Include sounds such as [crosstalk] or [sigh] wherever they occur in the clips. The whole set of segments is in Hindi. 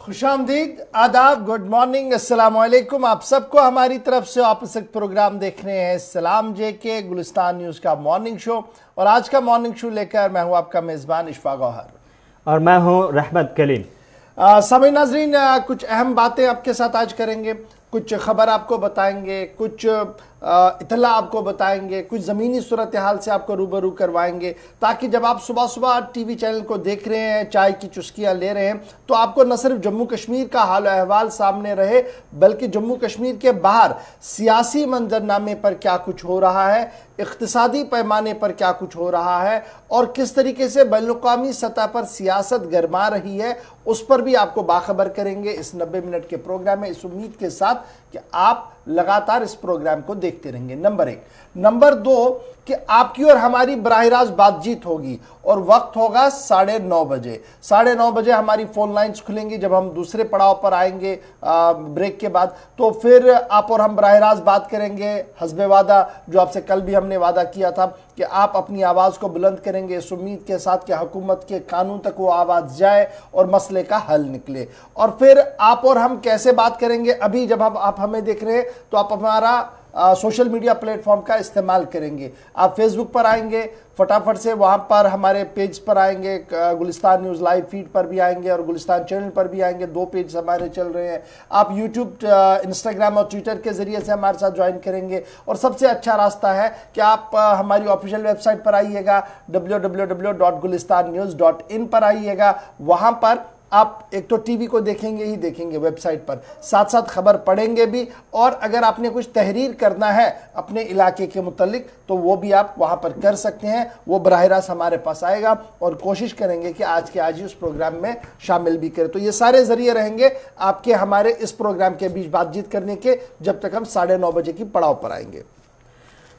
खुश आमदीद आदाब गुड मॉर्निंग अस्सलाम वालेकुम। आप सबको हमारी तरफ़ से एक प्रोग्राम देख रहे हैं सलाम जे के गुलिस्तान न्यूज़ का मॉर्निंग शो और आज का मॉर्निंग शो लेकर मैं हूँ आपका मेज़बान इशफा गौहर। और मैं हूँ रहमत कलीम। समय नाजरीन कुछ अहम बातें आपके साथ आज करेंगे। कुछ खबर आपको बताएँगे कुछ इतला आपको बताएँगे, कुछ ज़मीनी सूरत हाल से आपको रूबरू करवाएँगे, ताकि जब आप सुबह सुबह टीवी चैनल को देख रहे हैं, चाय की चुस्कियाँ ले रहे हैं तो आपको न सिर्फ़ जम्मू कश्मीर का हाल अहवाल सामने रहे, बल्कि जम्मू कश्मीर के बाहर सियासी मंजरनामे पर क्या कुछ हो रहा है इकतसादी पैमाने पर क्या कुछ हो रहा है, और किस तरीके से बैन सतह पर सियासत गरमा रही है, उस पर भी आपको बाखबर करेंगे इस 90 मिनट के प्रोग्राम में। इस उम्मीद के साथ कि आप लगातार इस प्रोग्राम को देखते रहेंगे। नंबर एक नंबर दो कि आपकी और हमारी बराह रास्त बातचीत होगी और वक्त होगा साढ़े नौ बजे। साढ़े नौ बजे हमारी फ़ोन लाइंस खुलेंगी जब हम दूसरे पड़ाव पर आएँगे आ, ब्रेक के बाद। तो फिर आप और हम बरह रास्त बात करेंगे हसबे वादा जो आपसे कल भी हमने वादा किया था कि आप अपनी आवाज़ को बुलंद करेंगे इस उम्मीद के साथ कि हुकूमत के कानून तक वो आवाज़ जाए और मसले का हल निकले। और फिर आप और हम कैसे बात करेंगे अभी जब आप, आप हमें देख रहे हैं तो आप हमारा सोशल मीडिया प्लेटफॉर्म का इस्तेमाल करेंगे। आप फेसबुक पर आएँगे, फटाफट से वहाँ पर हमारे पेज पर आएँगे गुलिस्तान न्यूज़ लाइव फ़ीड पर भी आएँगे और गुलिस्तान चैनल पर भी आएँगे। दो पेज हमारे चल रहे हैं। आप यूट्यूब इंस्टाग्राम और ट्विटर के ज़रिए से हमारे साथ ज्वाइन करेंगे। और सबसे अच्छा रास्ता है कि आप हमारी ऑफिशियल वेबसाइट पर आइएगा डब्ल्यू पर आइएगा। वहाँ पर आप एक तो टीवी को देखेंगे ही देखेंगे वेबसाइट पर। साथ साथ खबर पढ़ेंगे भी, और अगर आपने कुछ तहरीर करना है अपने इलाके के मुतलिक तो वो भी आप वहाँ पर कर सकते हैं। वो बरह रास्त हमारे पास आएगा, और कोशिश करेंगे कि आज के आज ही उस प्रोग्राम में शामिल भी करें। तो ये सारे ज़रिए रहेंगे आपके हमारे इस प्रोग्राम के बीच बातचीत करने के, जब तक हम साढ़े नौ बजे की पड़ाव पर आएँगे।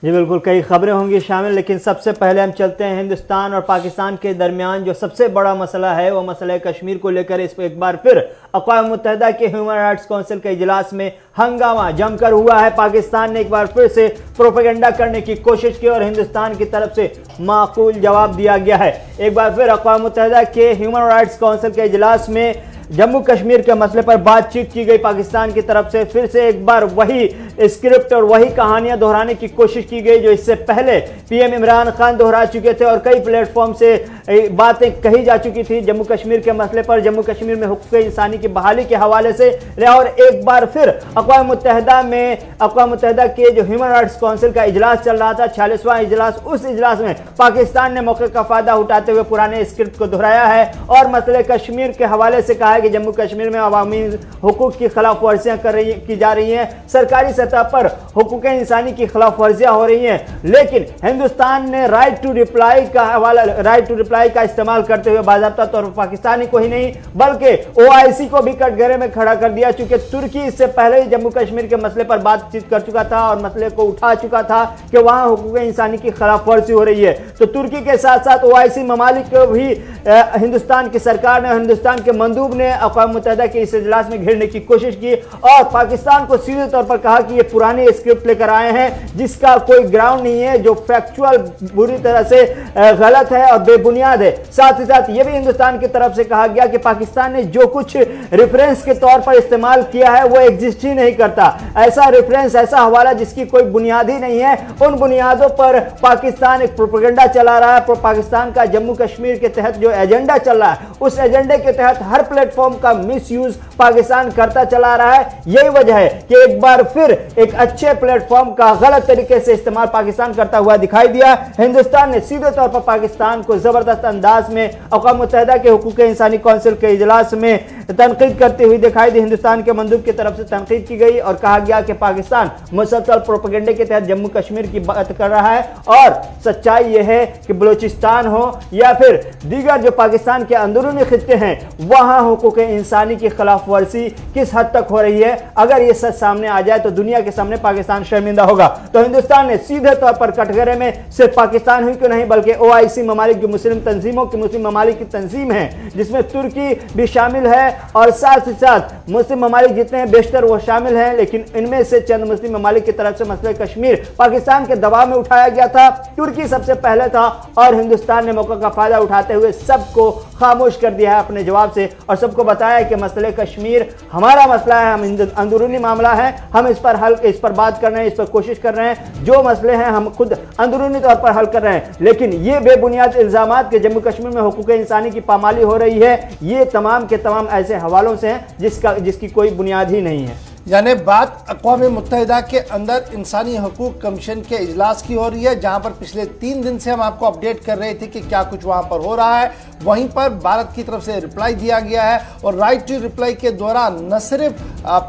जी बिल्कुल, कई खबरें होंगी शामिल, लेकिन सबसे पहले हम चलते हैं हिंदुस्तान और पाकिस्तान के दरमियान। जो सबसे बड़ा मसला है, वो मसला है कश्मीर को लेकर। इस पर एक बार फिर अकवा मुतहदा के ह्यूमन राइट्स काउंसिल के इजलास में हंगामा जमकर हुआ है। पाकिस्तान ने एक बार फिर से प्रोपेगेंडा करने की कोशिश की और हिंदुस्तान की तरफ़ से माकूल जवाब दिया गया है। एक बार फिर अकवा मुतहदा के ह्यूमन राइट्स काउंसिल के इजलास में जम्मू कश्मीर के मसले पर बातचीत की गई पाकिस्तान की तरफ़ से। फिर से एक बार वही स्क्रिप्ट और वही कहानियाँ दोहराने की कोशिश की गई, जो इससे पहले पीएम इमरान खान दोहरा चुके थे और कई प्लेटफॉर्म से बातें कही जा चुकी थी जम्मू कश्मीर के मसले पर। जम्मू कश्मीर में हुकूक इंसानी की बहाली के हवाले से और एक बार फिर अकवा मुतहदा में अकवा मुतहदा के जो ह्यूमन राइट्स काउंसिल का इजलास चल रहा था, छियालीसवां इजलास, उस इजलास में पाकिस्तान ने मौके का फ़ायदा उठाते हुए पुराने स्क्रिप्ट को दोहराया है और मसले कश्मीर के हवाले से कहा कि जम्मू कश्मीर में अवामी हकूक की खिलाफ वर्जियाँ कर रही की जा रही हैं। सरकारी सतह पर हकूक इंसानी की खिलाफ वर्जियाँ हो रही हैं। लेकिन हिंदुस्तान ने राइट टू रिप्लाई का हवाला राइट टू रिप्लाई का इस्तेमाल करते हुए बाजाबता तौर पर पाकिस्तानी को ही नहीं, बल्कि ओ को भी कटघरे में खड़ा कर दिया, चूँकि तुर्की इससे पहले ही जम्मू कश्मीर के मसले पर बातचीत कर चुका था और मसले को उठा चुका था कि वहाँ हकूक इंसानी की खिलाफ वर्जी हो रही है। तो तुर्की के साथ साथ ओ आई ममालिक भी हिंदुस्तान की सरकार ने, हिंदुस्तान के मंदूब ने अकवा मुतहदा के इस इजलास में घेरने की कोशिश की और पाकिस्तान को सीधे तौर पर कहा कि ये पुराने स्क्रिप्ट लेकर आए हैं, जिसका कोई ग्राउंड नहीं है, जो फैक्चुअल बुरी तरह से गलत है और बेबुनियाद है। साथ ही साथ ये भी हिंदुस्तान की तरफ़ से कहा गया कि पाकिस्तान ने जो कुछ रेफरेंस के तौर पर इस्तेमाल किया है, वो एग्जिस्ट ही नहीं करता। ऐसा रेफरेंस ऐसा हवाला जिसकी कोई बुनियाद ही नहीं है, उन बुनियादों पर पाकिस्तान एक प्रोपोगंडा चला रहा है। पाकिस्तान का जम्मू कश्मीर के तहत जो एजेंडा चल रहा है, उस एजेंडे के तहत हर प्लेटफॉर्म का मिस यूज़ पाकिस्तान करता चला रहा है। यही वजह है कि एक बार फिर एक अच्छे प्लेटफॉर्म का गलत तरीके से इस्तेमाल पाकिस्तान करता हुआ दिखाई दिया। हिंदुस्तान ने सीधे तौर पर पाकिस्तान को ज़बरदस्त अंदाज में अकवा मुतहदा के हकूक इंसानी काउंसिल के इजलास में तनकीद करते हुए दिखाई दी। हिंदुस्तान के मंदूब की तरफ़ से तनकीद की गई और कहा गया कि पाकिस्तान मुसलसल प्रोपोगंडे के तहत जम्मू कश्मीर की बात कर रहा है और सच्चाई यह है कि बलोचिस्तान हो या फिर दीगर जो पाकिस्तान के अंदरूनी खत्े हैं, वहाँ हकूक इंसानी की खिलाफ वर्सी किस हद तक हो रही है? अगर ये सच सामने आ जाए तो दुनिया के सामने पाकिस्तान शर्मिंदा होगा। तो हिंदुस्तान ने सीधे तौर पर कटघरे में सिर्फ़ पाकिस्तान ही क्यों नहीं, बल्कि ओ आई सी ममालिक जो मुस्लिम तंजीमों की मुस्लिम ममालिक की तंजीम है, जिसमें तुर्की भी शामिल है और साथ ही साथ मुस्लिम ममालिक जितने हैं, बेशतर वो शामिल हैं, लेकिन इनमें से चंद मुस्लिम ममालिक की तरफ़ से मसले कश्मीर, पाकिस्तान के दबाव में उठाया गया था। तुर्की सबसे पहले था और हिंदुस्तान ने मौका का फ़ायदा उठाते हुए सबको खामोश कर दिया है अपने जवाब से और सबको बताया कि मसले कश्मीर हमारा मसला है, हम अंदरूनी मामला है, हम इस पर हल इस पर बात कर रहे हैं, इस पर कोशिश कर रहे हैं। जो मसले हैं, हम खुद अंदरूनी तौर पर हल कर रहे हैं। लेकिन ये बेबुनियाद इल्ज़ाम के जम्मू कश्मीर में हकूक इंसानी की पामाली हो रही है, ये तमाम के तमाम ऐसे हवालों से हैं जिसका जिसकी कोई बुनियाद ही नहीं है। यानी बात अकवा मुतहदा के अंदर इंसानी हकूक कमीशन के इजलास की हो रही है, जहाँ पर पिछले तीन दिन से हम आपको अपडेट कर रहे थे कि क्या कुछ वहाँ पर हो रहा है। वहीं पर भारत की तरफ़ से रिप्लाई दिया गया है और राइट टू रिप्लाई के दौरान न सिर्फ़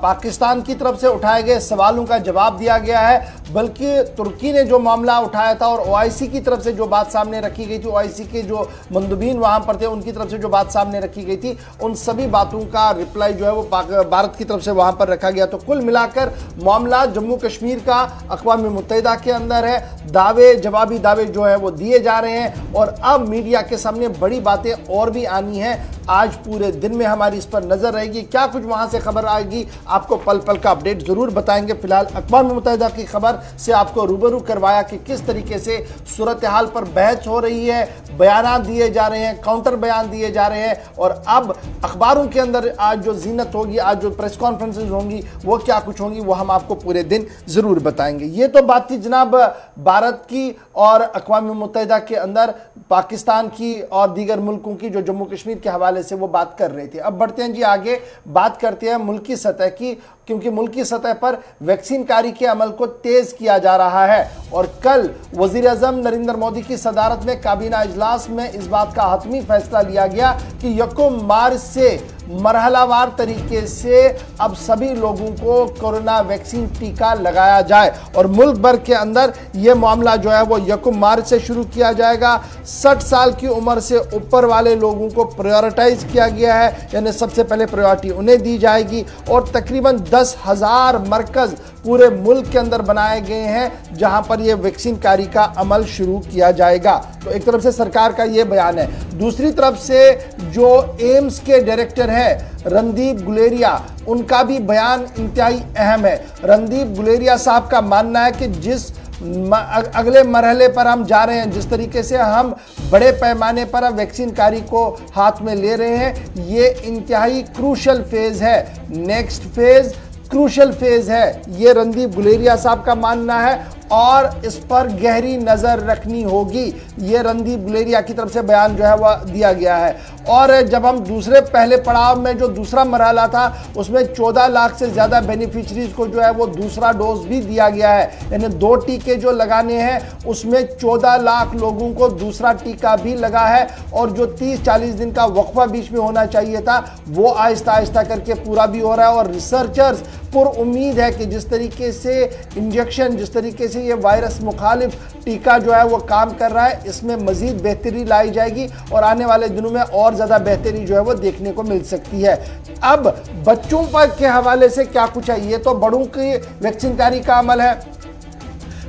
पाकिस्तान की तरफ़ से उठाए गए सवालों का जवाब दिया गया है, बल्कि तुर्की ने जो मामला उठाया था और ओआईसी की तरफ़ से जो बात सामने रखी गई थी ओआईसी के जो मंदबीन वहाँ पर थे, उनकी तरफ़ से जो बात सामने रखी गई थी, उन सभी बातों का रिप्लाई जो है वो भारत की तरफ़ से वहाँ पर रखा गया तो कुल मिलाकर मामला जम्मू कश्मीर का अकवा मुतहदा के अंदर है। दावे, जवाबी दावे जो है वो दिए जा रहे हैं और अब मीडिया के सामने बड़ी बातें और भी आनी है। आज पूरे दिन में हमारी इस पर नज़र रहेगी। क्या कुछ वहाँ से खबर आएगी, आपको पल पल का अपडेट ज़रूर बताएँगे। फ़िलहाल अकवा मुतहदा की खबर से आपको रूबरू करवाया कि किस तरीके से सूरत हाल पर बहस हो रही है। बयान दिए जा रहे हैं, काउंटर बयान दिए जा रहे हैं और अब अखबारों के अंदर आज जो जीनत होगी, आज जो प्रेस कॉन्फ्रेंसेज होंगी वो क्या कुछ होंगी वो हम आपको पूरे दिन ज़रूर बताएँगे। ये तो बात थी जनाब, भारत की और अकवा मुतहदा के अंदर पाकिस्तान की और दीगर मुल्कों की जो जम्मू कश्मीर के हवाले से वो बात कर रहे थे। अब बढ़ते हैं जी आगे, बात करते हैं मुल्की सतह की, क्योंकि मुल्की सतह पर वैक्सीन कारी के अमल को तेज किया जा रहा है। और कल वज़ीर अजम नरेंद्र मोदी की सदारत में काबीना इजलास में इस बात का हतमी फैसला लिया गया कि यकुम मार्च से मरहलावार तरीके से अब सभी लोगों को कोरोना वैक्सीन टीका लगाया जाए और मुल्क भर के अंदर यह मामला जो है वो यकुम मार्च से शुरू किया जाएगा। सठ साल की उम्र से ऊपर वाले लोगों को प्रायोरिटाइज किया गया है। यानी सबसे पहले प्रायोरिटी उन्हें दी जाएगी और तकरीबन दस हज़ार मरकज़ पूरे मुल्क के अंदर बनाए गए हैं, जहाँ पर यह वैक्सीन कारी का अमल शुरू किया जाएगा। तो एक तरफ़ से सरकार का यह बयान है। दूसरी तरफ़ से जो एम्स के डायरेक्टर हैं, रणदीप गुलेरिया, उनका भी बयान इंतहाई अहम है। रणदीप गुलेरिया साहब का मानना है कि जिस अगले मरहले पर हम जा रहे हैं, जिस तरीके से हम बड़े पैमाने पर अब वैक्सीन कारी को हाथ में ले रहे हैं, ये इंतहाई क्रूशल फ़ेज़ है। नेक्स्ट फ़ेज़ क्रूशल फ़ेज़ है। ये रणदीप गुलेरिया साहब का मानना है और इस पर गहरी नज़र रखनी होगी। ये रणदीप गुलेरिया की तरफ़ से बयान जो है वह दिया गया है। और जब हम दूसरे पहले पड़ाव में जो दूसरा मरहला था, उसमें 14 लाख से ज़्यादा बेनिफिशरीज को जो है वो दूसरा डोज भी दिया गया है। यानी दो टीके जो लगाने हैं, उसमें 14 लाख लोगों को दूसरा टीका भी लगा है और जो 30-40 दिन का वक्फा बीच में होना चाहिए था, वो आहिस्ता आहिस्ता करके पूरा भी हो रहा है और रिसर्चर्स उम्मीद है कि जिस तरीके से इंजेक्शन, जिस तरीके से ये वायरस मुखालिफ टीका जो है वो काम कर रहा है, इसमें मज़ीद बेहतरी लाई जाएगी और आने वाले दिनों में और ज़्यादा बेहतरी जो है वो देखने को मिल सकती है। अब बच्चों पर के हवाले से क्या कुछ है? ये तो बड़ों की वैक्सीन कारी का अमल है।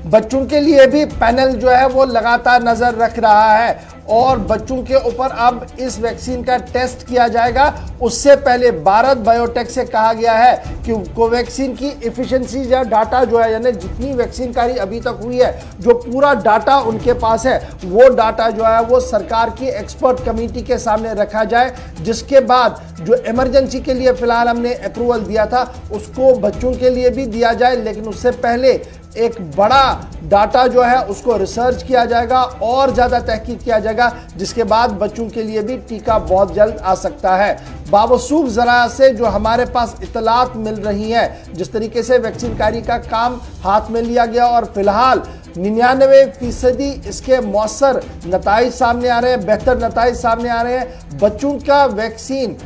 बच्चों के लिए भी पैनल जो है वो लगातार नज़र रख रहा है और बच्चों के ऊपर अब इस वैक्सीन का टेस्ट किया जाएगा। उससे पहले भारत बायोटेक से कहा गया है कि कोवैक्सीन की इफिशियंसी या डाटा जो है, यानी जितनी वैक्सीन कारी अभी तक हुई है, जो पूरा डाटा उनके पास है, वो डाटा जो है, वो सरकार की एक्सपर्ट कमेटी के सामने रखा जाए। जिसके बाद जो इमरजेंसी के लिए फ़िलहाल हमने अप्रूवल दिया था, उसको बच्चों के लिए भी दिया जाए, लेकिन उससे पहले एक बड़ा डाटा जो है उसको रिसर्च किया जाएगा और ज़्यादा तहकीक किया जाएगा, जिसके बाद बच्चों के लिए भी टीका बहुत जल्द आ सकता है। बावसूख ज़रा से जो हमारे पास इतलात मिल रही हैं, जिस तरीके से वैक्सीन कारी का काम हाथ में लिया गया और फ़िलहाल निन्यानवे फ़ीसदी इसके मौसर नतज सामने आ रहे हैं, बेहतर नतज सामने आ रहे हैं। बच्चों का वैक्सीन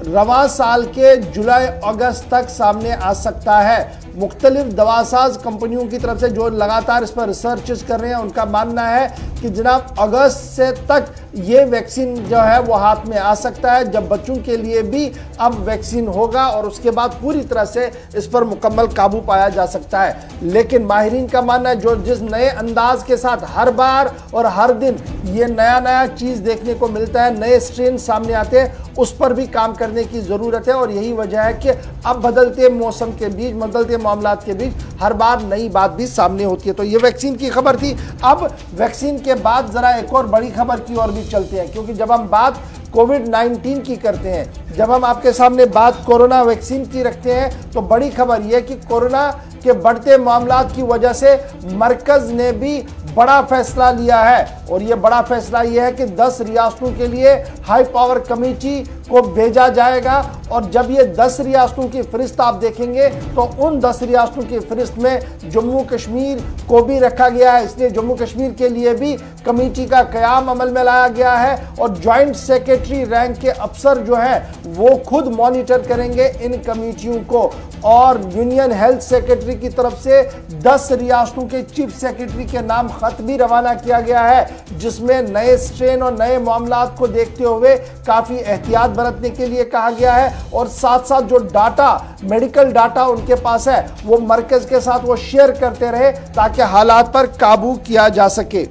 रवा साल के जुलाई, अगस्त तक सामने आ सकता है। मुख्तलिफ़ दवासाज कंपनियों की तरफ़ से जो लगातार इस पर रिसर्च कर रहे हैं, उनका मानना है कि जनाब अगस्त से तक ये वैक्सीन जो है वो हाथ में आ सकता है, जब बच्चों के लिए भी अब वैक्सीन होगा और उसके बाद पूरी तरह से इस पर मुकम्मल काबू पाया जा सकता है। लेकिन माहरीन का मानना है, जो जिस नए अंदाज के साथ हर बार और हर दिन ये नया नया चीज़ देखने को मिलता है, नए स्ट्रेन सामने आते हैं, उस पर भी काम करने की ज़रूरत है और यही वजह है कि अब बदलते मौसम के बीच, बदलते मामला के बीच हर बार नई बात भी सामने होती है। तो ये वैक्सीन की खबर थी। अब वैक्सीन के बाद ज़रा एक और बड़ी खबर की ओर भी चलते हैं, क्योंकि जब हम बात कोविड 19 की करते हैं, जब हम आपके सामने बात कोरोना वैक्सीन की रखते हैं तो बड़ी खबर यह कि कोरोना के बढ़ते मामला की वजह से मरकज ने भी बड़ा फैसला लिया है और ये बड़ा फैसला ये है कि 10 रियासतों के लिए हाई पावर कमेटी को भेजा जाएगा और जब ये 10 रियासतों की फरिस्त आप देखेंगे तो उन 10 रियासतों की फहरिस्त में जम्मू कश्मीर को भी रखा गया है। इसलिए जम्मू कश्मीर के लिए भी कमेटी का क्याम अमल में लाया गया है और ज्वाइंट सेक्रेटरी रैंक के अफसर जो हैं, वो खुद मॉनिटर करेंगे इन कमेटियों को। और यूनियन हेल्थ सेक्रेटरी की तरफ़ से 10 रियासतों के चीफ सेक्रेटरी के नाम खत भी रवाना किया गया है, जिसमें नए स्ट्रेन और नए मामला को देखते हुए काफ़ी एहतियात बरतने के लिए कहा गया है और साथ साथ जो डाटा मेडिकल डाटा उनके पास है, वो मरकज के साथ वो शेयर करते रहे ताकि हालात पर काबू किया जा सके।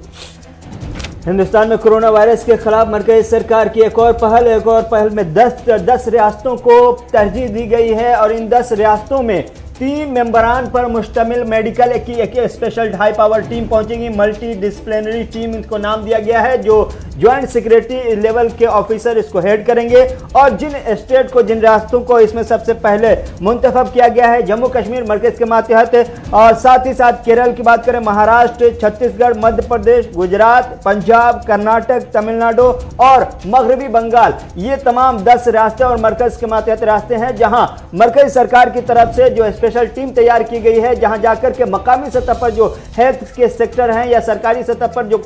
हिंदुस्तान में कोरोना वायरस के खिलाफ मरकजी सरकार की एक और पहल, एक और पहल में दस दस रियासतों को तरजीह दी गई है और इन दस रियासतों में तीन मेंबरान पर मुश्तमिल मेडिकल की एक स्पेशल हाई पावर टीम पहुंचेगी। मल्टी डिसिप्लिनरी टीम इनको नाम दिया गया है, जो ज्वाइंट सेक्रेटरी लेवल के ऑफिसर इसको हेड करेंगे। और जिन स्टेट को, जिन रास्तों को इसमें सबसे पहले मुंतखब किया गया है, जम्मू कश्मीर मरकज के मातहत और साथ ही साथ केरल की बात करें, महाराष्ट्र, छत्तीसगढ़, मध्य प्रदेश, गुजरात, पंजाब, कर्नाटक, तमिलनाडु और मगरबी बंगाल, ये तमाम दस रियासतें और मरकज के मातहत रास्ते हैं, जहाँ मरकज़ सरकार की तरफ़ से जो टीम तैयार की गई है, जहाँ जाकर के मकामी सतह पर जो हेल्थ के सेक्टर हैं या सरकारी सतह पर जो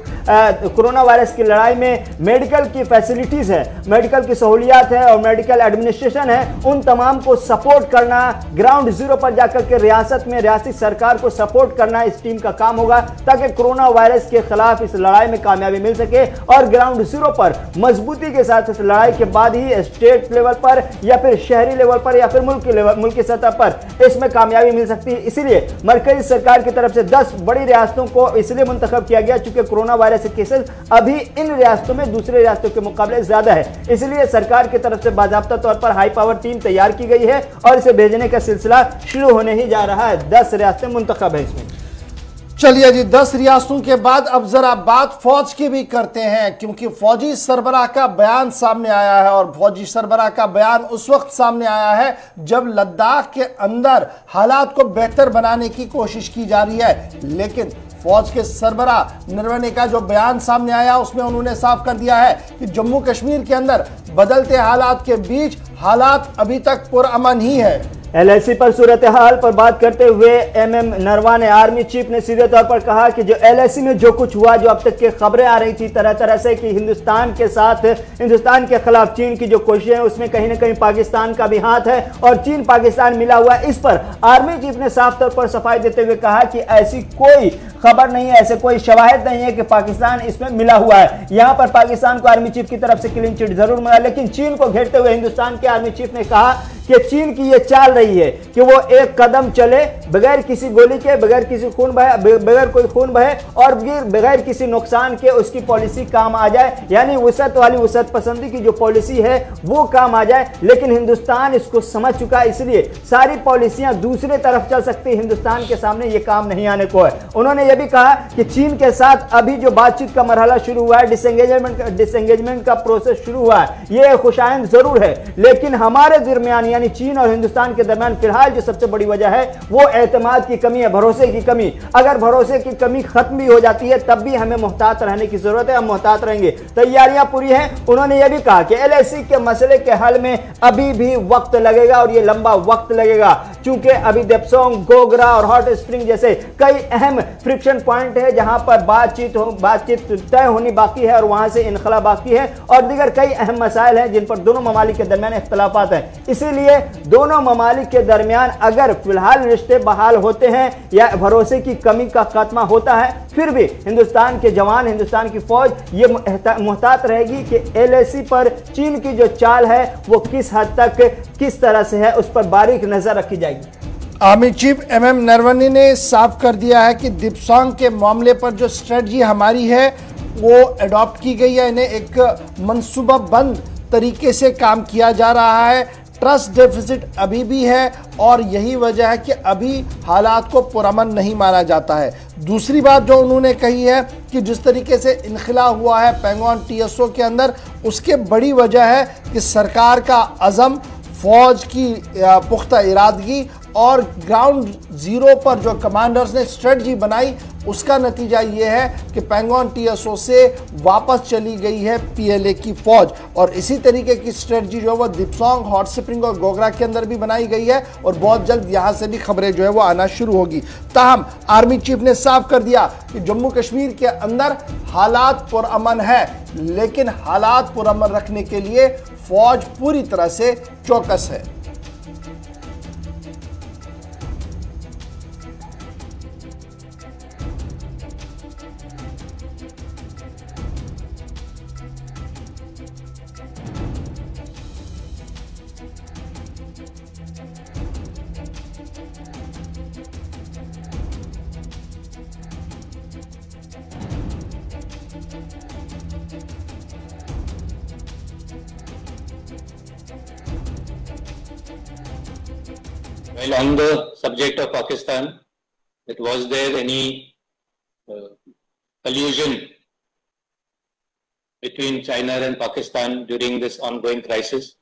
कोरोना वायरस की लड़ाई में मेडिकल की फैसिलिटीज़ है मेडिकल की सहूलियात है और मेडिकल एडमिनिस्ट्रेशन है, उन तमाम को सपोर्ट करना ग्राउंड ज़ीरो पर जाकर के रियासत में, रियासती सरकार को सपोर्ट करना इस टीम का काम होगा, ताकि कोरोना वायरस के खिलाफ इस लड़ाई में कामयाबी मिल सके और ग्राउंड ज़ीरो पर मजबूती के साथ इस लड़ाई के बाद ही स्टेट लेवल पर या फिर शहरी लेवल पर या फिर मुल्क लेवल मुल्क सतह पर इसमें कामयाबी मिल सकती है। इसीलिए मरकजी सरकार की तरफ़ से 10 बड़ी रियासतों को इसलिए मुंतखब किया गया, चूँकि कोरोना वायरस के केसेस अभी इन रियासतों में दूसरे रियासतों के मुकाबले ज़्यादा है। इसलिए सरकार की तरफ़ से बाजाबा तौर पर हाई पावर टीम तैयार की गई है और इसे भेजने का सिलसिला शुरू होने ही जा रहा है। दस रियासतें मुंतखब है इसमें। चलिए जी, दस रियासतों के बाद अब जरा बात फौज की भी करते हैं, क्योंकि फौजी सरबराह का बयान सामने आया है और फौजी सरबराह का बयान उस वक्त सामने आया है जब लद्दाख के अंदर हालात को बेहतर बनाने की कोशिश की जा रही है। लेकिन फौज के सरबरा नरवने का जो बयान सामने आया, उसमें उन्होंने साफ़ कर दिया है कि जम्मू कश्मीर के अंदर बदलते हालात के बीच हालात अभी तक पुरअमन ही है। एलएसी पर सूरत हाल पर बात करते हुए एम एम नरवा ने आर्मी चीफ ने सीधे तौर पर कहा कि जो एलएसी में जो कुछ हुआ, जो अब तक की खबरें आ रही थी तरह तरह से कि हिंदुस्तान के साथ, हिंदुस्तान के खिलाफ चीन की जो कोशिशें हैं, उसमें कहीं ना कहीं पाकिस्तान का भी हाथ है और चीन पाकिस्तान मिला हुआ है। इस पर आर्मी चीफ ने साफ़ तौर पर सफ़ाई देते हुए कहा कि ऐसी कोई खबर नहीं है, ऐसे कोई शवाहद नहीं है कि पाकिस्तान इसमें मिला हुआ है। यहाँ पर पाकिस्तान को आर्मी चीफ की तरफ़ से क्लीन चिट ज़रूर मिला, लेकिन चीन को घेरते हुए हिंदुस्तान के आर्मी चीफ ने कहा कि चीन की ये चाल रही है कि वो एक कदम चले, बगैर किसी गोली के, बगैर किसी खून बहे बगैर कोई खून बहे, और बगैर किसी नुकसान के उसकी पॉलिसी काम आ जाए। यानी वसत वाली वसत पसंदी की जो पॉलिसी है, वो काम आ जाए। लेकिन हिंदुस्तान इसको समझ चुका है, इसलिए सारी पॉलिसियाँ दूसरे तरफ़ चल सकती हिंदुस्तान के सामने ये काम नहीं आने को है। उन्होंने ये भी कहा कि चीन के साथ अभी जो बातचीत का मरहला शुरू हुआ है डिसंगेजमेंट डिसंगेजमेंट का प्रोसेस शुरू हुआ है, ये खुशाइन ज़रूर है। लेकिन हमारे दरमियान यानी चीन और हिंदुस्तान के दरमियान फ़िलहाल जो सबसे बड़ी वजह है, वो एतमाद की कमी है, भरोसे की कमी। अगर भरोसे की कमी खत्म भी हो जाती है, तब भी हमें मोहतात रहने की ज़रूरत है, हम मोहतात रहेंगे। तैयारियाँ पूरी हैं। उन्होंने यह भी कहा कि एलएसी के मसले के हल में अभी भी वक्त लगेगा और ये लंबा वक्त लगेगा। चूँकि अभी देपसोंग, गोगरा और हॉट स्प्रिंग जैसे कई अहम फ्रिक्शन पॉइंट है, जहाँ पर बातचीत हो बातचीत तय होनी बाकी है और वहाँ से इनखला बाकी है और दीगर कई अहम मसाइल हैं, जिन पर दोनों ममालिक के दरमियान इख्तलाफात हैं। इसीलिए इसलिए दोनों ममालिक के दरमियान अगर फ़िलहाल रिश्ते बहाल होते हैं या भरोसे की कमी का खात्मा होता है, फिर भी हिंदुस्तान के जवान, हिंदुस्तान की फौज ये मुहतात रहेगी कि एलएसी पर चीन की जो चाल है, वो किस हद तक किस तरह से है, उस पर बारीक नज़र रखी जाएगी। Army chief M M Naravane ने साफ़ कर दिया है कि दिप्सोंग के मामले पर जो स्ट्रेटजी हमारी है, वो अडॉप्ट की गई है। इन्हें एक मनसूबा बंद तरीके से काम किया जा रहा है। ट्रस्ट डेफिसिट अभी भी है और यही वजह है कि अभी हालात को पुरमन नहीं माना जाता है। दूसरी बात जो उन्होंने कही है कि जिस तरीके से इनखला हुआ है पेंगोन टीएसओ के अंदर, उसके बड़ी वजह है कि सरकार का अज़म, फौज की पुख्ता इरादगी और ग्राउंड ज़ीरो पर जो कमांडर्स ने स्ट्रेटजी बनाई उसका नतीजा ये है कि पेंगोन टीएसओ से वापस चली गई है पीएलए की फौज। और इसी तरीके की स्ट्रेटजी जो है वो दिपसोंग हॉट स्प्रिंग और गोगरा के अंदर भी बनाई गई है और बहुत जल्द यहाँ से भी खबरें जो है वो आना शुरू होगी। ताहम आर्मी चीफ ने साफ़ कर दिया कि जम्मू कश्मीर के अंदर हालात पुरअमन है, लेकिन हालात पुरअमन रखने के लिए फौज पूरी तरह से चौकस है। Well, on the subject of Pakistan, was there any uh, collusion between China and Pakistan during this ongoing crisis?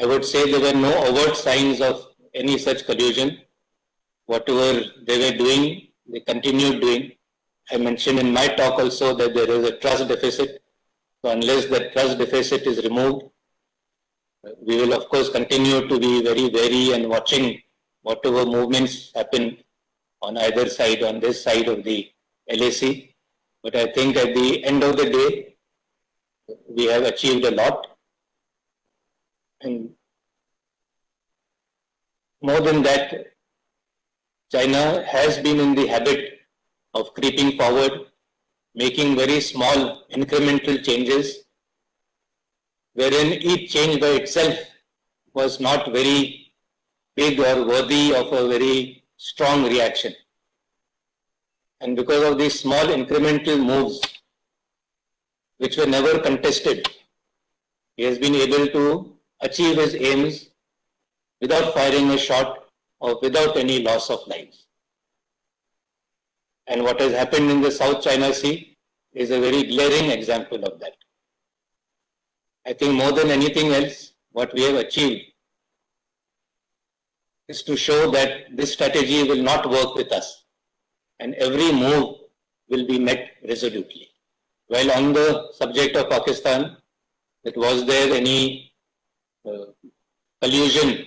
I would say there were no overt signs of any such collusion. Whatever they were doing, they continued doing. I mentioned in my talk also that there is a trust deficit. So unless that trust deficit is removed, we will of course continue to be very wary and watching whatever movements happen on either side, on this side of the LAC. But I think at the end of the day, we have achieved a lot. And more than that, China has been in the habit of creeping forward, making very small incremental changes wherein each change by itself was not very big or worthy of a very strong reaction. And because of these small incremental moves, which were never contested, he has been able to achieve his aims without firing a shot or without any loss of lives. And what has happened in the South China Sea is a very glaring example of that. I think more than anything else, what we have achieved is to show that this strategy will not work with us and every move will be met resolutely. While on the subject of Pakistan, was there any uh, collusion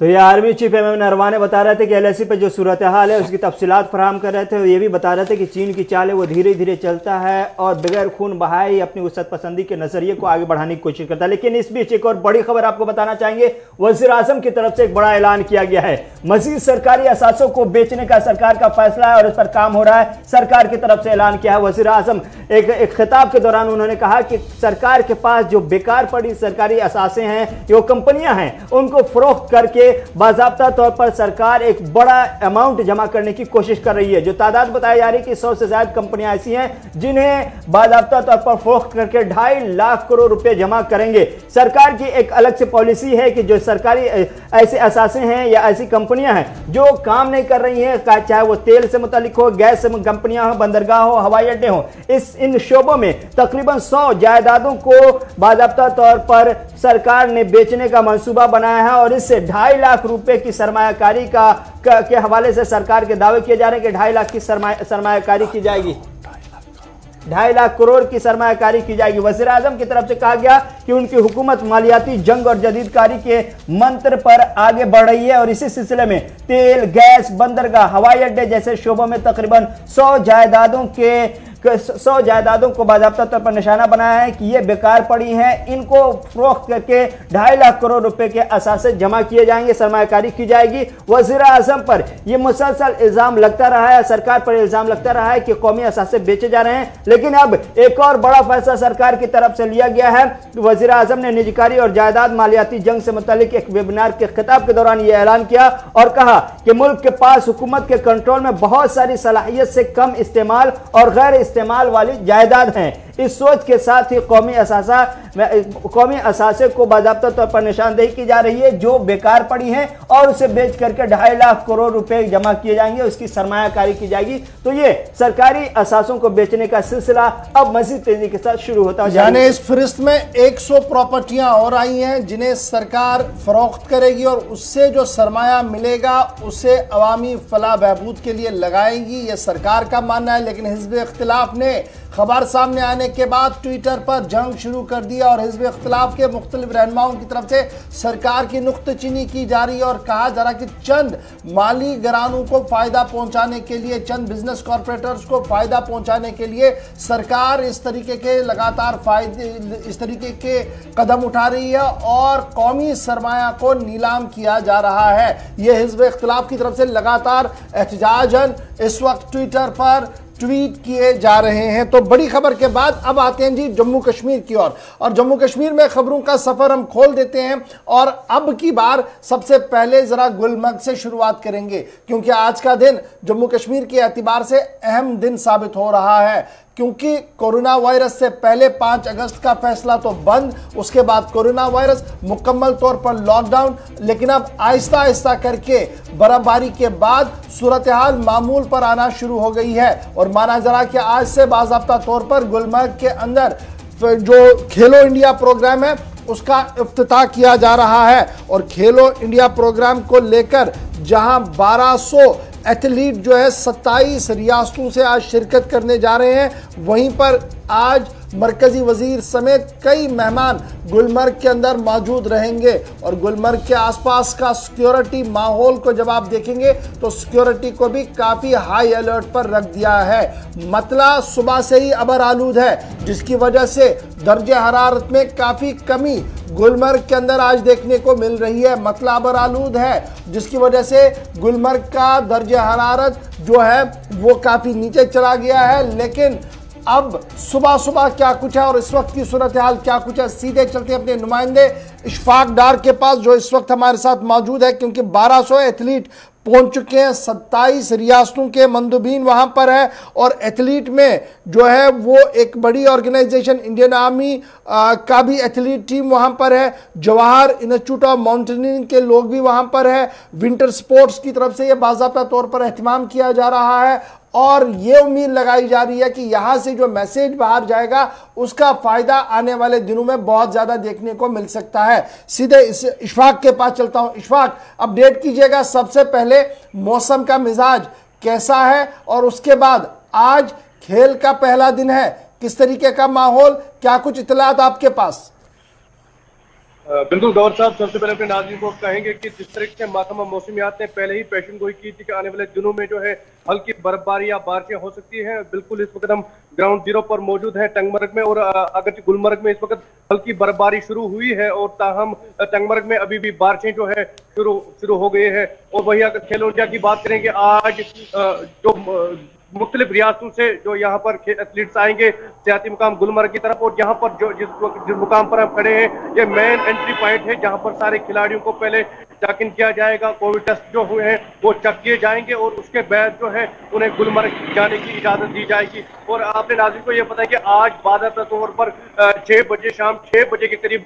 तो ये army chief M M Naravane ने बता रहे थे कि एल पर जो सूरत हाल है उसकी तफसीत फराम कर रहे थे। और ये भी बता रहे थे कि चीन की चाल है वो धीरे धीरे चलता है और बगैर खून बहाए ही अपनी उसत पसंदी के नज़रिए को आगे बढ़ाने की कोशिश करता है। लेकिन इस बीच एक और बड़ी खबर आपको बताना चाहेंगे वज़ीर आज़म की तरफ़ से एक बड़ा ऐलान किया गया है। मजीद सरकारी असासों को बेचने का सरकार का फैसला है और इस पर काम हो रहा है। सरकार की तरफ़ से ऐलान किया है। वज़ीर आज़म एक, एक खिताब के दौरान उन्होंने कहा कि सरकार के पास जो बेकार पड़ी सरकारी असासे हैं जो कंपनियाँ हैं उनको फरोख्त करके बाजाबता तौर पर सरकार एक बड़ा अमाउंट जमा करने की कोशिश कर रही है। जो तादाद बताई जा रही है कि सौ से ज़्यादा कंपनियाँ ऐसी हैं जिन्हें बाजाबता तौर पर फोख करके ढाई लाख करोड़ रुपए जमा करेंगे। सरकार की एक अलग से पॉलिसी है कि जो सरकारी ऐसे असासे हैं या ऐसी कंपनियाँ हैं, जो काम नहीं कर रही हैं चाहे वो तेल से मुतलिक हो, गैस कंपनियाँ हो, बंदरगाह हो, हवाई अड्डे हो, इस, इन शोबों में तकरीबन सौ जायदादों को बाबा तौर पर सरकार ने बेचने का मंसूबा बनाया है और इससे ढाई लाख रुपए की सरमाकारी का, के हवाले से सरकार के दावे किए जा रहे हैं कि ढाई लाख की सरमाकारी की जाएगी। ढाई लाख करोड़ की सरमाकारी की जाएगी। वज़ीर आज़म की तरफ़ से कहा गया कि उनकी हुकूमत मालियाती जंग और जदीदकारी के मंत्र पर आगे बढ़ रही है और इसी सिलसिले में तेल, गैस, बंदरगाह, हवाई अड्डे जैसे शोबों में तकरीबन 100 जायदादों के सौ जायदादों को बाजाबता तौर पर निशाना बनाया है कि ये बेकार पड़ी हैं। इनको फरोख्त करके ढाई लाख करोड़ रुपए के असासे जमा किए जाएँगे, सरमाकारी की जाएगी। वज़ीर आज़म पर यह मुसलसल इल्ज़ाम लगता रहा है, सरकार पर इल्ज़ाम लगता रहा है कि कौमी असासे बेचे जा रहे हैं। लेकिन अब एक और बड़ा फैसला सरकार की तरफ़ से लिया गया है। वज़ीर अजम ने निजकारी और जायदाद मालियाती जंग से मुतलिक एक वेबिनार के खिताब के दौरान यह ऐलान किया और कहा कि मुल्क के पास हुकूमत के कंट्रोल में बहुत सारी सलाहियत से कम इस्तेमाल और गैर इस्तेमाल वाली जायदाद हैं। इस सोच के साथ ही कौमी असासा कौमी असासे को बाबा तौर पर निशानदेही की जा रही है जो बेकार पड़ी है और उसे बेच करके ढाई लाख करोड़ रुपए जमा किए जाएँगे उसकी सरमायाकारी की जाएगी। तो ये सरकारी असासों को बेचने का सिलसिला अब मजीद तेज़ी के साथ शुरू होता है यानी इस फहरिस्त में 100 प्रॉपर्टियाँ और आई हैं जिन्हें सरकार फरोख्त करेगी और उससे जो सरमाया मिलेगा उसे अवामी फला बहबूद के लिए लगाएगी। ये सरकार का मानना है लेकिन हिजब इख्तलाफ ने खबर सामने आने के बाद ट्विटर पर जंग शुरू कर दिया और हिजब इख्तलाफ के मुख्तलिफ़ रहनुमाओं की तरफ़ से सरकार की नुख्तचीनी की जा रही है और कहा जा रहा है कि चंद माली घरानों को फ़ायदा पहुँचाने के लिए, चंद बिज़नेस कॉरपोरेटर्स को फ़ायदा पहुँचाने के लिए सरकार इस तरीके के लगातार फ़ायदे, इस तरीके के कदम उठा रही है और कौमी सरमाया को नीलाम किया जा रहा है। यह हिजब इख्तलाफ की तरफ़ से लगातार एहतजाजन इस वक्त ट्विटर पर ट्वीट किए जा रहे हैं। तो बड़ी खबर के बाद अब आते हैं जी जम्मू कश्मीर की ओर। और जम्मू कश्मीर में खबरों का सफ़र हम खोल देते हैं। और अब की बार सबसे पहले जरा गुलमर्ग से शुरुआत करेंगे, क्योंकि आज का दिन जम्मू कश्मीर के एतबार से अहम दिन साबित हो रहा है। क्योंकि कोरोना वायरस से पहले 5 अगस्त का फैसला तो बंद, उसके बाद कोरोना वायरस मुकम्मल तौर पर लॉकडाउन लेकिन अब आहिस्ता आहिस्ता करके बर्फबारी के बाद सूरत हाल मामूल पर आना शुरू हो गई है। और माना जरा कि आज से बाबा तौर पर गुलमर्ग के अंदर जो खेलो इंडिया प्रोग्राम है उसका अफ्ताह किया जा रहा है और खेलो इंडिया प्रोग्राम को लेकर जहाँ 1200 एथलीट जो है 27 रियासतों से आज शिरकत करने जा रहे हैं, वहीं पर आज मरकजी वज़ीर समेत कई मेहमान गुलमर्ग के अंदर मौजूद रहेंगे और गुलमर्ग के आसपास का सिक्योरिटी माहौल को जब आप देखेंगे तो सिक्योरिटी को भी काफ़ी हाई अलर्ट पर रख दिया है। मतला सुबह से ही अबर आलूद है, जिसकी वजह से दर्ज हरारत में काफ़ी कमी गुलमर्ग के अंदर आज देखने को मिल रही है। मतला अबर आलूद है, जिसकी वजह से गुलमर्ग का दर्ज हरारत जो है, वो काफ़ी नीचे चला गया है। लेकिन अब सुबह सुबह क्या कुछ है और इस वक्त की सूरत हाल क्या कुछ है? सीधे चलते अपने नुमाइंदे इशफाक डार के पास, जो इस वक्त हमारे साथ मौजूद है, क्योंकि 1200 एथलीट पहुँच चुके हैं। 27 रियासतों के मंदुबीन वहाँ पर है और एथलीट में जो है वो एक बड़ी ऑर्गेनाइजेशन, इंडियन आर्मी का भी एथलीट टीम वहाँ पर है। जवाहर इंस्टीट्यूट ऑफ़ माउंटेनियरिंग के लोग भी वहाँ पर है। विंटर स्पोर्ट्स की तरफ़ से यह बाबा तौर पर अहतमाम किया जा रहा है और ये उम्मीद लगाई जा रही है कि यहाँ से जो मैसेज बाहर जाएगा, उसका फ़ायदा आने वाले दिनों में बहुत ज़्यादा देखने को मिल सकता है। सीधे इस इशफाक के पास चलता हूँ। इशफाक, अपडेट कीजिएगा सबसे पहले मौसम का मिजाज कैसा है और उसके बाद आज खेल का पहला दिन है। किस तरीके का माहौल, क्या कुछ इतलात आपके पास? बिल्कुल गौर साहब, सबसे पहले अपने नाजरन को कहेंगे कि जिस तरीके से मौसम मौसमियात ने पहले ही पेशन गोई की थी कि आने वाले दिनों में जो है हल्की बर्फबारी या बारिशें हो सकती हैं। बिल्कुल इस वक्त हम ग्राउंड ज़ीरो पर मौजूद है टंगमर्ग में और अगर गुलमर्ग में इस वक्त हल्की बर्फबारी शुरू हुई है और ताहम टंगमर्ग में अभी भी बारिशें जो है शुरू शुरू हो गई है। और वही अगर खेलो इंडिया की बात करेंगे आज जो मुख्तलिफ़ रियासतों से जो यहाँ पर एथलीट्स आएँगे सियाती मुकाम गुलमर्ग की तरफ़, और यहाँ पर जो जिस जिस मुकाम पर हम खड़े हैं, ये मेन एंट्री पॉइंट है जहाँ पर सारे खिलाड़ियों को पहले चेक इन किया जाएगा, कोविड टेस्ट जो हुए हैं, वो चेक किए जाएँगे और उसके बाद जो है, उन्हें गुलमर्ग जाने की इजाज़त दी जाएगी। और आपने नाजिर को ये पता है कि आज बादर तौर पर छह बजे शाम, छह बजे के करीब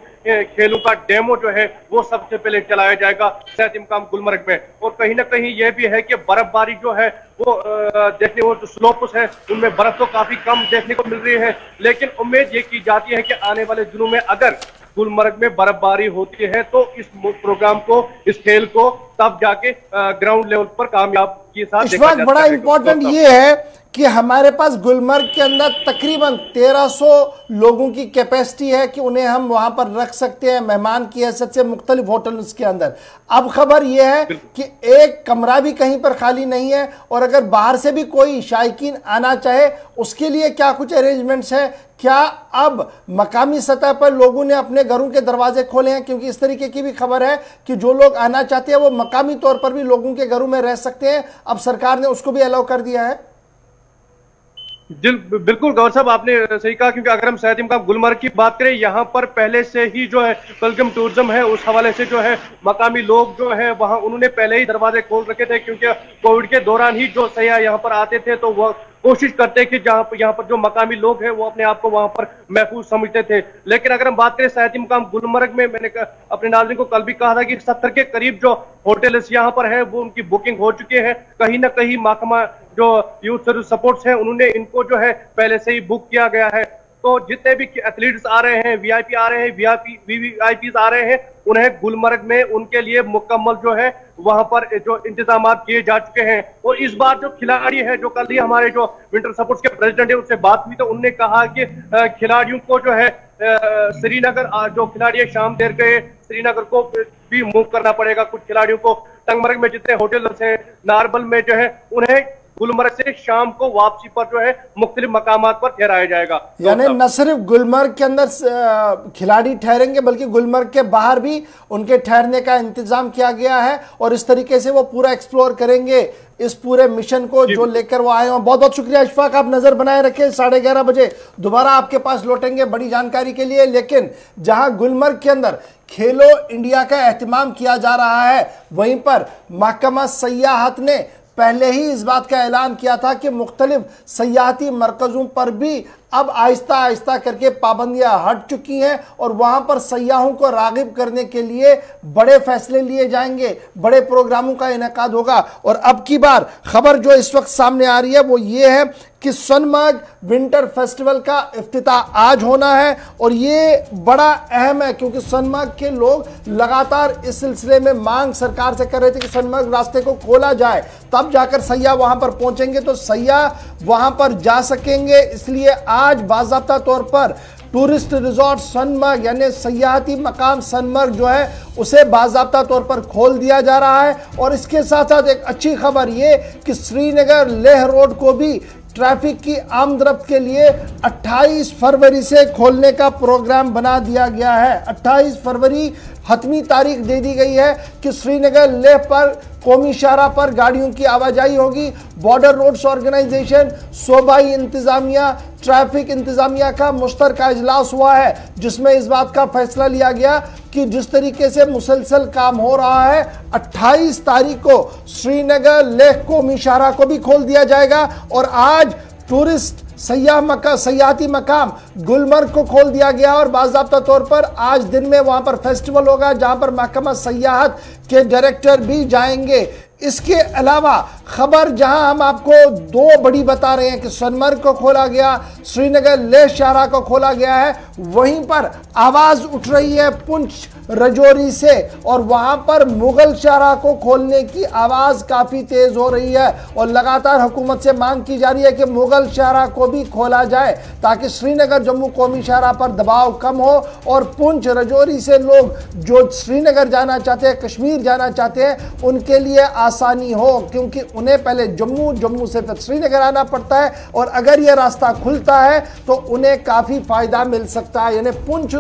खेलों का डेमो जो है, वो सबसे पहले चलाया जाएगा सेहत इमकाम गुलमर्ग में। और कहीं ना कहीं यह भी है कि बर्फबारी जो है, वो देखने वो जो स्लोप्स है, उनमें बर्फ़ तो काफ़ी कम देखने को मिल रही है, लेकिन उम्मीद ये की जाती है कि आने वाले दिनों में अगर गुलमर्ग में बर्फबारी होती है तो इस प्रोग्राम को इस खेल को तब जाके ग्राउंड लेवल पर कामयाब के साथ बड़ा इंपॉर्टेंट ये है कि हमारे पास गुलमर्ग के अंदर तकरीबन 1300 लोगों की कैपेसिटी है कि उन्हें हम वहाँ पर रख सकते हैं मेहमान की हैसियत से मुख्तलिफ़ होटल के अंदर। अब खबर यह है कि एक कमरा भी कहीं पर खाली नहीं है और अगर बाहर से भी कोई शायकीन आना चाहे उसके लिए क्या कुछ अरेंजमेंट्स है? क्या अब मकामी सतह पर लोगों ने अपने घरों के दरवाजे खोले हैं? क्योंकि इस तरीके की भी खबर है कि जो लोग आना चाहते हैं वो मकामी तौर पर भी लोगों के घरों में रह सकते हैं। अब सरकार ने उसको भी अलाउ कर दिया है। बिल्कुल, गौर साहब, आपने सही कहा, क्योंकि अगर हम सैद का गुलमर्ग की बात करें, यहाँ पर पहले से ही जो है वेलकम टूरिज़्म है, उस हवाले से जो है, मकामी लोग जो है, वहाँ उन्होंने पहले ही दरवाजे खोल रखे थे, क्योंकि कोविड के दौरान ही जो सयाह यहाँ पर आते थे तो वह कोशिश करते हैं कि जहाँ पर यहाँ पर जो मकामी लोग हैं, वो अपने आप को वहाँ पर महफूज समझते थे। लेकिन अगर हम बात करें सयाती मुकाम गुलमर्ग में, मैंने अपने नाजरिक को कल भी कहा था कि सत्तर के करीब जो होटल यहाँ पर है, वो उनकी बुकिंग हो चुके हैं। कहीं ना कहीं महकमा जो यूथ सर्विस सपोर्ट्स हैं, उन्होंने इनको जो है पहले से ही बुक किया गया है। तो जितने भी एथलीट्स आ रहे हैं वीआईपी आ रहे हैं वीआईपी वीवीआईपी आ रहे हैं, उन्हें गुलमर्ग में उनके लिए मुकम्मल जो है, वहाँ पर जो इंतज़ाम किए जा चुके हैं। और इस बार जो खिलाड़ी है, जो कल ही हमारे जो विंटर सपोर्ट्स के प्रेसिडेंट है, उनसे बात हुई तो उनने कहा कि खिलाड़ियों को जो है श्रीनगर जो खिलाड़ी है, शाम देर गए श्रीनगर को भी मूव करना पड़ेगा। कुछ खिलाड़ियों को टंगमर्ग में जितने होटल्स हैं, नारबल में जो है, उन्हें गुलमर्ग से शाम को वापसी पर जो है मुख्तलिफ़ मकाम पर ठहराया जाएगा। यानी न सिर्फ़ गुलमर्ग के अंदर खिलाड़ी ठहरेंगे बल्कि गुलमर्ग के बाहर भी उनके ठहरने का इंतज़ाम किया गया है और इस तरीके से वो पूरा एक्सप्लोर करेंगे इस पूरे मिशन को जो लेकर वो आए हैं। बहुत बहुत शुक्रिया अशफाक आप नज़र बनाए रखे। साढ़े ग्यारह बजे दोबारा आपके पास लौटेंगे बड़ी जानकारी के लिए। लेकिन जहाँ गुलमर्ग के अंदर खेलो इंडिया का एहतमाम किया जा रहा है वहीं पर महकमा सयाहत ने पहले ही इस बात का ऐलान किया था कि मुख्तलिफ़ सयाहती मरकज़ों पर भी अब आहिस्ता आहिस्ता करके पाबंदियाँ हट चुकी हैं और वहाँ पर सयाहों को रागिब करने के लिए बड़े फैसले लिए जाएँगे, बड़े प्रोग्रामों का इनका होगा। और अब की बार खबर जो इस वक्त सामने आ रही है वो ये है कि सोनमर्ग विंटर फेस्टिवल का अफ्ताह आज होना है और ये बड़ा अहम है क्योंकि सोनमर्ग के लोग लगातार इस सिलसिले में मांग सरकार से कर रहे थे कि सोनमर्ग रास्ते को खोला जाए। तब जाकर सैया वहाँ पर पहुँचेंगे तो सयाह वहाँ पर जा सकेंगे, इसलिए आज बाबा तौर पर टूरिस्ट रिजॉर्ट सनमर्ग, यानी सयाहती मकाम सनमर्ग जो है, उसे बाबा तौर पर खोल दिया जा रहा है। और इसके साथ साथ एक अच्छी खबर ये कि श्रीनगर लेह रोड को भी ट्रैफ़िक की आमदरफ्त के लिए 28 फरवरी से खोलने का प्रोग्राम बना दिया गया है। 28 फरवरी हतमी तारीख दे दी गई है कि श्रीनगर लेह पर, कौमी शाहरा पर गाड़ियों की आवाजाही होगी। बॉर्डर रोड्स ऑर्गेनाइजेशन सूबाई इंतजामिया ट्रैफ़िक इंतजामिया का मुश्तर इजलास हुआ है, जिसमें इस बात का फैसला लिया गया कि जिस तरीके से मुसलसल काम हो रहा है 28 तारीख को श्रीनगर लेह कौमी शाहरा को भी खोल दिया जाएगा और आज टूरिस्ट सयाह मका सयाहती मकाम गुलमर्ग को खोल दिया गया और बाबा तौर पर आज दिन में वहाँ पर फेस्टिवल होगा, जहाँ पर महकमा सयाहत के डायरेक्टर भी जाएँगे। इसके अलावा खबर जहाँ हम आपको दो बड़ी बता रहे हैं कि सोनमर्ग को खोला गया, श्रीनगर लेह शाहरा को खोला गया है, वहीं पर आवाज़ उठ रही है पुंछ रजौरी से, और वहाँ पर मुगल शाहरा को खोलने की आवाज़ काफ़ी तेज हो रही है, और लगातार हुकूमत से मांग की जा रही है कि मुगल शाहरा को भी खोला जाए, ताकि श्रीनगर जम्मू कौमी शाहरा पर दबाव कम हो, और पुंछ रजौरी से लोग जो श्रीनगर जाना चाहते हैं, कश्मीर जाना चाहते हैं, उनके लिए आसानी हो, क्योंकि उन्हें पहले जम्मू जम्मू से फिर श्रीनगर आना पड़ता है, और अगर यह रास्ता खुलता है तो उन्हें काफ़ी फ़ायदा मिल सकता है। यानी पुंछ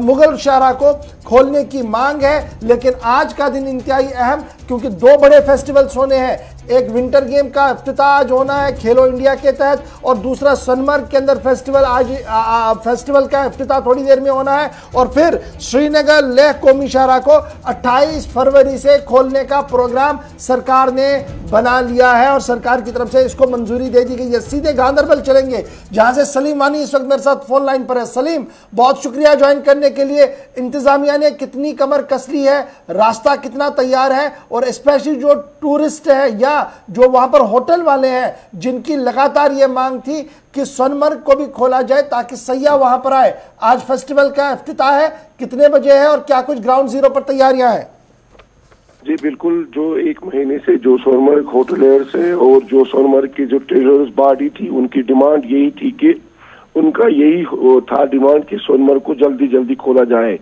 मुगल शाहरा को खोलने की मांग है, लेकिन आज का दिन इंतहाई अहम, क्योंकि दो बड़े फेस्टिवल्स होने हैं। एक विंटर गेम का अफ्ताह आज होना है खेलो इंडिया के तहत और दूसरा सनमर्ग के अंदर फेस्टिवल आज आ, आ, फेस्टिवल का अफ्ताह थोड़ी देर में होना है और फिर श्रीनगर लेह कौमी शाहरा को 28 फरवरी से खोलने का प्रोग्राम सरकार ने बना लिया है और सरकार की तरफ़ से इसको मंजूरी दे दी गई है। सीधे गांधरबल चलेंगे जहाँ से सलीम वानी इस वक्त मेरे साथ फ़ोन लाइन पर है। सलीम बहुत शुक्रिया ज्वाइन करने के लिए। इंतजामिया ने कितनी कमर कस ली है? रास्ता कितना तैयार है? और स्पेशली जो टूरिस्ट है या जो वहाँ पर होटल वाले हैं, जिनकी लगातार ये मांग थी कि सोनमर्ग को भी खोला जाए ताकि सैया वहाँ पर आए। आज फेस्टिवल का अफ्ताह है, कितने बजे है और क्या कुछ ग्राउंड ज़ीरो पर तैयारियाँ हैं? जी, बिल्कुल, जो एक महीने से जो सोनमर्ग होटलियर्स है और जो सोनमर्ग की जो टेररिस्ट बॉडी थी, उनकी डिमांड यही थी कि उनका यही था डिमांड कि सोनमर्ग को जल्दी जल्दी खोला जाए।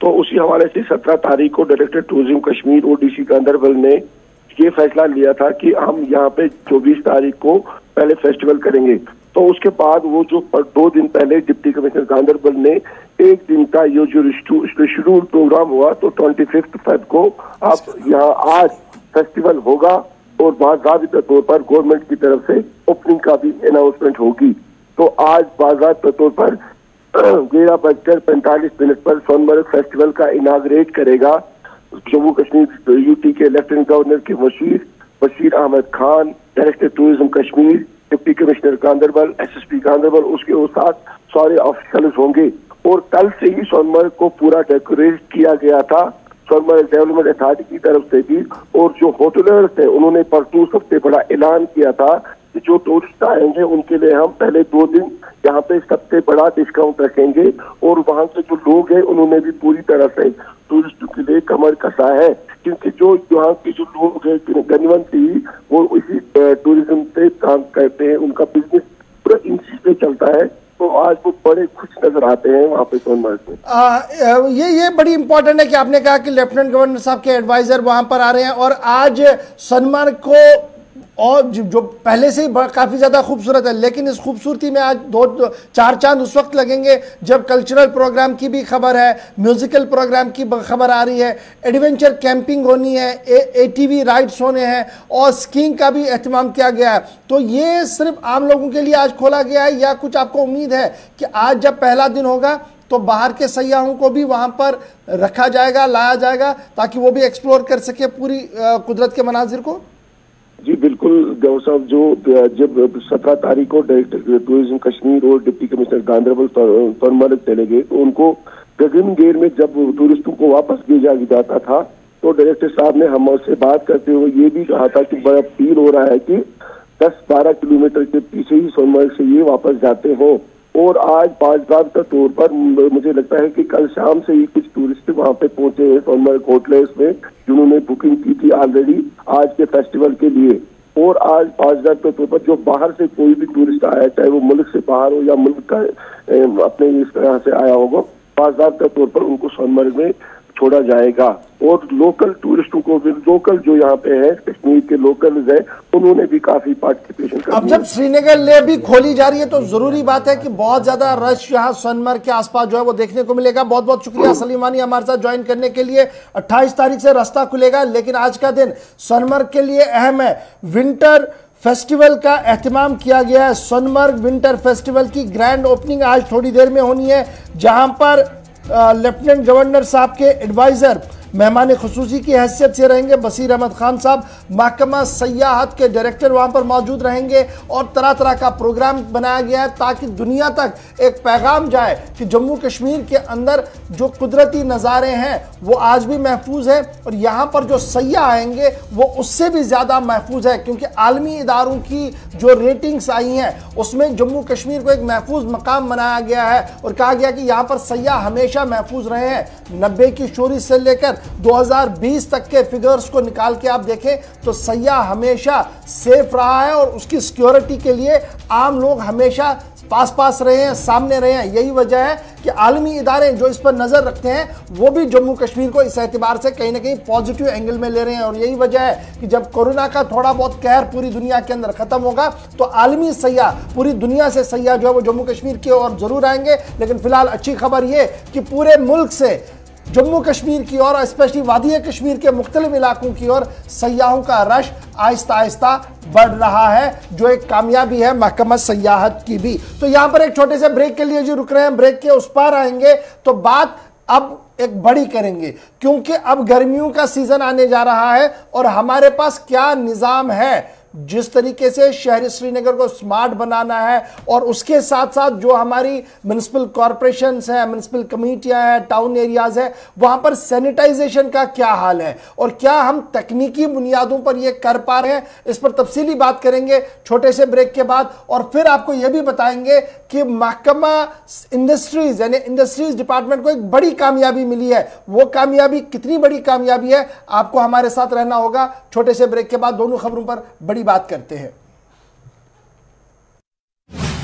तो उसी हवाले से सत्रह तारीख को डायरेक्टर टूरिज़्म कश्मीर और डीसी गांधरबल ने ये फैसला लिया था कि हम यहाँ पे चौबीस तारीख को पहले फेस्टिवल करेंगे। तो उसके बाद वो जो दो दिन पहले डिप्टी कमिश्नर गांधरबल ने एक दिन का ये जो शेड्यूल प्रोग्राम हुआ तो ट्वेंटी फिफ्थ फेब को आप यहाँ आज फेस्टिवल होगा और बाजाबता तौर पर गवर्नमेंट की तरफ़ से ओपनिंग का भी अनाउंसमेंट होगी। तो आज बाजाबता तौर पर [clears throat] ग्यारह बजकर पैंतालीस मिनट पर सोनमर्ग फेस्टिवल का इनाग्रेट करेगा। जम्मू कश्मीर यूटी के लेफ्टिनेंट गवर्नर के Washir Bashir Ahmad Khan director tourism Kashmir deputy commissioner Ganderbal SSP Ganderbal उसके साथ सारे ऑफिसर्स होंगे। और कल से ही सोनमर्ग को पूरा डेकोरेट किया गया था। सोनमर्ग डेवलपमेंट अथॉरिटी की तरफ़ से भी। और जो होटलर्स थे, उन्होंने परसों सबसे बड़ा ऐलान किया था जो टूरिस्ट आएँगे उनके लिए हम पहले दो दिन यहाँ पे सबसे बड़ा डिस्काउंट रखेंगे और वहाँ के जो लोग हैं, उन्होंने भी पूरी तरह से टूरिस्ट के लिए कमर कसा है। क्योंकि जो यहाँ के जो लोग हैं गनिवंती वो इसी टूरिज़्म से काम करते हैं, उनका बिज़नेस पूरा इसी पे चलता है। तो आज वो बड़े खुश नज़र आते हैं वहाँ पे सोनमर्ग में। ये ये बड़ी इंपॉर्टेंट है कि आपने कहा कि लेफ्टिनेंट गवर्नर साहब के एडवाइजर वहाँ पर आ रहे हैं और आज सोनमर्ग को और जो पहले से ही काफ़ी ज़्यादा खूबसूरत है लेकिन इस खूबसूरती में आज दो, चार चाँद उस वक्त लगेंगे जब कल्चरल प्रोग्राम की भी खबर है म्यूज़िकल प्रोग्राम की खबर आ रही है एडवेंचर कैंपिंग होनी है ए टी राइड्स होने हैं और स्कीइंग का भी अहतमाम किया गया है। तो ये सिर्फ़ आम लोगों के लिए आज खोला गया है या कुछ आपको उम्मीद है कि आज जब पहला दिन होगा तो बाहर के सयाहों को भी वहाँ पर रखा जाएगा लाया जाएगा ताकि वो भी एक्सप्लोर कर सके पूरी कुदरत के मनाजिर को? जी, बिल्कुल गौ साहब, जो जब सत्रह तारीख को डायरेक्टर टूरिज़्म कश्मीर और डिप्टी कमिश्नर गांधरबल सोनमर्ग चले गए तो उनको गगन गेर में जब टूरिस्टों को वापस भेजा जाता था तो डायरेक्टर साहब ने हम उससे बात करते हुए ये भी कहा था कि बड़ा फील हो रहा है कि 10-12 किलोमीटर के पीछे ही सोनमर्ग से ये वापस जाते हो। और आज बार का तौर पर मुझे लगता है कि कल शाम से ही कुछ टूरिस्ट वहाँ पे पहुँचे हैं सोनमर्ग होटलेस में, जिन्होंने बुकिंग की थी ऑलरेडी आज के फेस्टिवल के लिए। और आज हज़ार के तौर पर जो बाहर से कोई भी टूरिस्ट आया, चाहे वो मुल्क से बाहर हो या मुल्क का अपने इस तरह से आया होगा हज़ार के तौर पर उनको सोनमर्ग में छोड़ा जाएगा। और लोकल टूरिस्टों को भी लोकल जो यहाँ पे है कश्मीर के लोकल है उन्होंने भी काफ़ी पार्टिसिपेशन कर अब जब श्रीनगर ले भी खोली जा रही है तो ज़रूरी बात है कि बहुत ज़्यादा रश यहाँ सोनमर्ग के आसपास जो है वो देखने को मिलेगा। बहुत बहुत शुक्रिया सलीमानी हमारे साथ ज्वाइन करने के लिए। 28 तारीख से रास्ता खुलेगा लेकिन आज का दिन सोनमर्ग के लिए अहम है। विंटर फेस्टिवल का एहतमाम किया गया है। सोनमर्ग विंटर फेस्टिवल की ग्रैंड ओपनिंग आज थोड़ी देर में होनी है जहाँ पर लेफ्टिनेंट गवर्नर साहब के एडवाइज़र मेहमान खसूसी की हैसियत से रहेंगे बसीर अहमद खान साहब। महकमा सयाहत के डायरेक्टर वहाँ पर मौजूद रहेंगे और तरह तरह का प्रोग्राम बनाया गया है ताकि दुनिया तक एक पैगाम जाए कि जम्मू कश्मीर के अंदर जो कुदरती नज़ारे हैं, वो आज भी महफूज है और यहाँ पर जो सयाह आएँगे, वो उससे भी ज़्यादा महफूज है क्योंकि आलमी इदारों की जो रेटिंग्स आई हैं, उसमें जम्मू कश्मीर को एक महफूज मकाम बनाया गया है और कहा गया कि यहाँ पर सयाह हमेशा महफूज रहे हैं। नब्बे की शोरी से लेकर 2020 तक के फिगर्स को निकाल के आप देखें तो सयाह हमेशा सेफ़ रहा है और उसकी सिक्योरिटी के लिए आम लोग हमेशा पास पास रहे हैं, सामने रहे हैं। यही वजह है कि आलमी इदारे जो इस पर नज़र रखते हैं, वो भी जम्मू कश्मीर को इस एतबार से कहीं ना कहीं पॉजिटिव एंगल में ले रहे हैं। और यही वजह है कि जब कोरोना का थोड़ा बहुत कहर पूरी दुनिया के अंदर ख़त्म होगा तो आलमी सयाह पूरी दुनिया से सयाह जो है वो जम्मू कश्मीर की ओर ज़रूर आएँगे। लेकिन फ़िलहाल अच्छी खबर ये कि पूरे मुल्क से जम्मू कश्मीर की ओर स्पेशली वादी कश्मीर के मुख्तलिफ़ इलाकों की ओर सयाहों का रश आहिस्ता आहिस्ता बढ़ रहा है, जो एक कामयाबी है महकमा सयाहत की भी। तो यहाँ पर एक छोटे से ब्रेक के लिए जो रुक रहे हैं, ब्रेक के उस पार आएँगे तो बात अब एक बड़ी करेंगे, क्योंकि अब गर्मियों का सीज़न आने जा रहा है, और हमारे पास क्या निज़ाम है? जिस तरीके से शहरी श्रीनगर को स्मार्ट बनाना है और उसके साथ साथ जो हमारी म्यूनसिपल कॉरपोरेशन हैं म्यूनसिपल कमेटियाँ हैं टाउन एरियाज़ है, वहाँ पर सैनिटाइजेशन का क्या हाल है? और क्या हम तकनीकी बुनियादों पर यह कर पा रहे हैं? इस पर तफसीली बात करेंगे छोटे से ब्रेक के बाद और फिर आपको यह भी बताएँगे कि महकमा इंडस्ट्रीज़ यानी इंडस्ट्रीज़ डिपार्टमेंट को एक बड़ी कामयाबी मिली है। वो कामयाबी कितनी बड़ी कामयाबी है? आपको हमारे साथ रहना होगा। छोटे से ब्रेक के बाद दोनों खबरों पर बड़ी बात करते हैं।